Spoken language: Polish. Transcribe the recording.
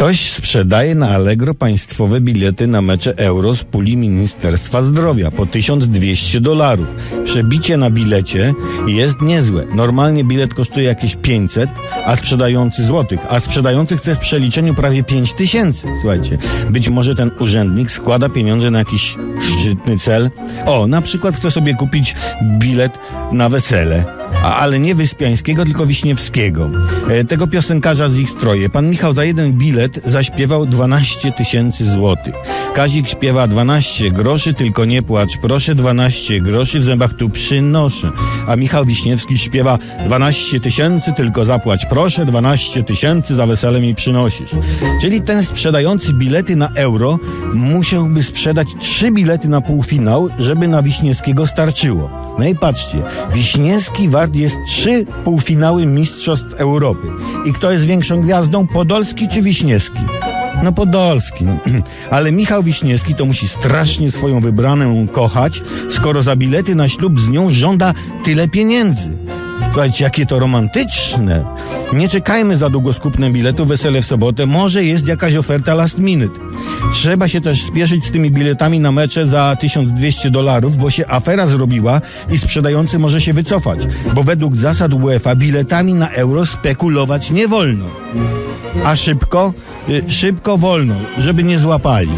Ktoś sprzedaje na Allegro państwowe bilety na mecze euro z puli Ministerstwa Zdrowia po 1200 dolarów. Przebicie na bilecie jest niezłe. Normalnie bilet kosztuje jakieś 500, a sprzedający złotych, a sprzedający chce w przeliczeniu prawie 5000. Słuchajcie, być może ten urzędnik składa pieniądze na jakiś szczytny cel. O, na przykład chce sobie kupić bilet na wesele. Ale nie Wyspiańskiego, tylko Wiśniewskiego. E, tego piosenkarza z ich stroje. Pan Michał za jeden bilet zaśpiewał 12 tysięcy złotych. Kazik śpiewa 12 groszy, tylko nie płacz, proszę, 12 groszy w zębach tu przynoszę. A Michał Wiśniewski śpiewa 12 tysięcy, tylko zapłać, proszę, 12 tysięcy za wesele mi przynosisz. Czyli ten sprzedający bilety na euro musiałby sprzedać trzy bilety na półfinał, żeby na Wiśniewskiego starczyło. No i patrzcie, Wiśniewski wart jest trzy półfinały Mistrzostw Europy. I kto jest większą gwiazdą, Podolski czy Wiśniewski? No Podolski. No. Ale Michał Wiśniewski to musi strasznie swoją wybraną kochać, skoro za bilety na ślub z nią żąda tyle pieniędzy. Słuchajcie, jakie to romantyczne. Nie czekajmy za długo z kupnem biletu wesele w sobotę. Może jest jakaś oferta last minute. Trzeba się też spieszyć z tymi biletami na mecze za 1200 dolarów, bo się afera zrobiła i sprzedający może się wycofać. Bo według zasad UEFA biletami na euro spekulować nie wolno. A szybko, y, szybko wolno, żeby nie złapali.